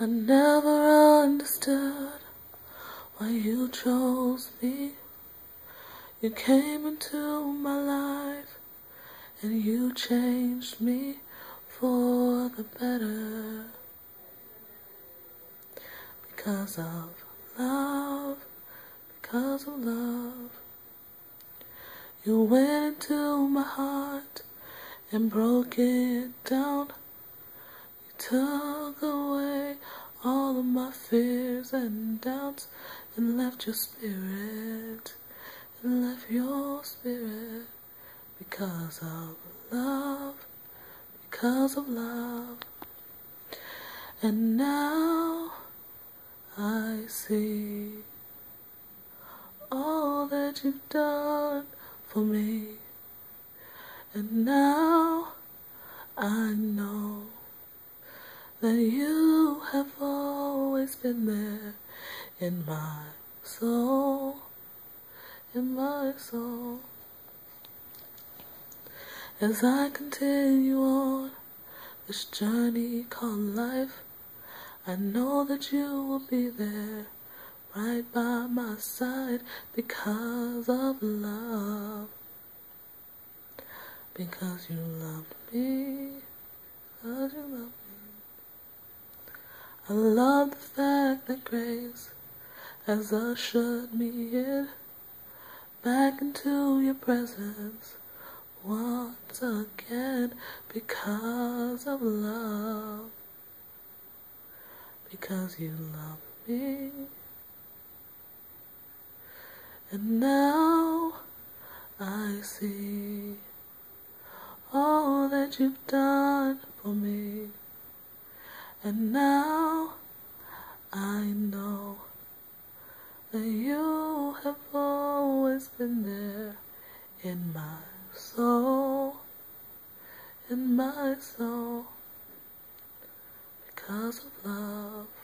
I never understood why you chose me. You came into my life and you changed me for the better. Because of love, because of love. You went into my heart and broke it down. You took away all of my fears and doubts and left your spirit and left your spirit because of love, because of love. And now I see all that you've done for me. And now I know that you have always been there in my soul, in my soul. As I continue on this journey called life, I know that you will be there right by my side because of love. Because you love me, because you love me. I love the fact that grace has ushered me in back into your presence once again because of love. Because you love me. And now I see all that you've done for me. And now I know that you have always been there in my soul, in my soul, because of love.